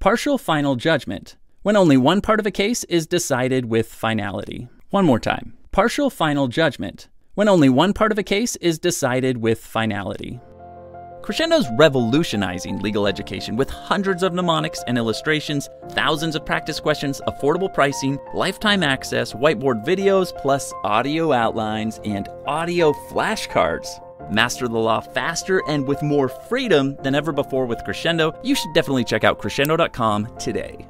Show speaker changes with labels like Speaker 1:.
Speaker 1: Partial final judgment, when only one part of a case is decided with finality. One more time. Partial final judgment, when only one part of a case is decided with finality. Crushendo's revolutionizing legal education with hundreds of mnemonics and illustrations, thousands of practice questions, affordable pricing, lifetime access, whiteboard videos, plus audio outlines and audio flashcards. Master the law faster and with more freedom than ever before with Crushendo. You should definitely check out crushendo.com today.